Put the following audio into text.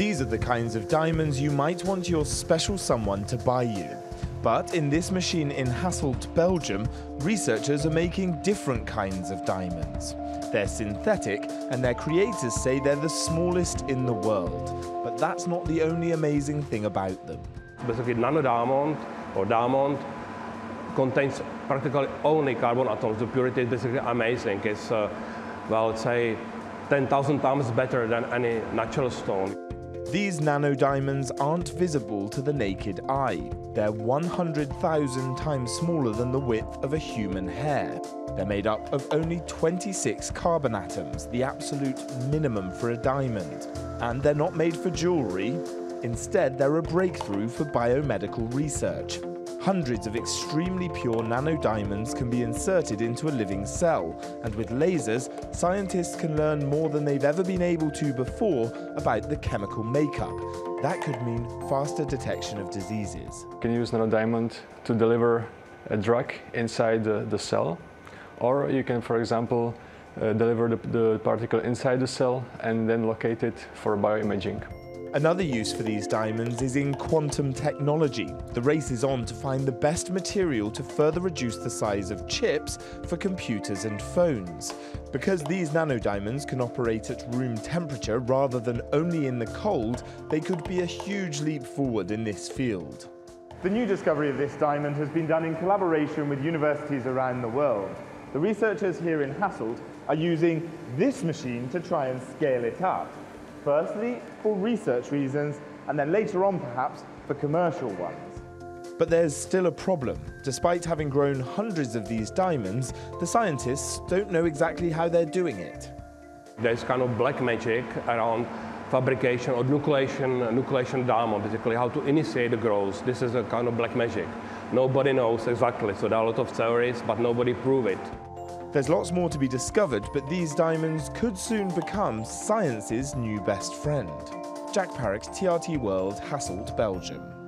These are the kinds of diamonds you might want your special someone to buy you. But in this machine in Hasselt, Belgium, researchers are making different kinds of diamonds. They're synthetic, and their creators say they're the smallest in the world. But that's not the only amazing thing about them. Basically, nanodiamond or diamond contains practically only carbon atoms. The purity is basically amazing. It's, uh, well, let's say 10,000 times better than any natural stone. These nanodiamonds aren't visible to the naked eye. They're 100,000 times smaller than the width of a human hair. They're made up of only 26 carbon atoms, the absolute minimum for a diamond. And they're not made for jewelry. Instead, they're a breakthrough for biomedical research. Hundreds of extremely pure nanodiamonds can be inserted into a living cell, and with lasers, scientists can learn more than they've ever been able to before about the chemical makeup. That could mean faster detection of diseases. You can use nanodiamond to deliver a drug inside the, the cell, or you can, for example, uh, deliver the, the particle inside the cell and then locate it for bioimaging. Another use for these diamonds is in quantum technology. The race is on to find the best material to further reduce the size of chips for computers and phones. Because these nanodiamonds can operate at room temperature rather than only in the cold, they could be a huge leap forward in this field. The new discovery of this diamond has been done in collaboration with universities around the world. The researchers here in Hasselt are using this machine to try and scale it up. Firstly, for research reasons, and then later on perhaps for commercial ones. But there's still a problem. Despite having grown hundreds of these diamonds, the scientists don't know exactly how they're doing it. There's kind of black magic around fabrication or nucleation, nucleation diamond, basically how to initiate the growth. This is a kind of black magic. Nobody knows exactly, so there are a lot of theories, but nobody prove it. There's lots more to be discovered, but these diamonds could soon become science's new best friend. Jack Parrock, TRT World, Hasselt, Belgium.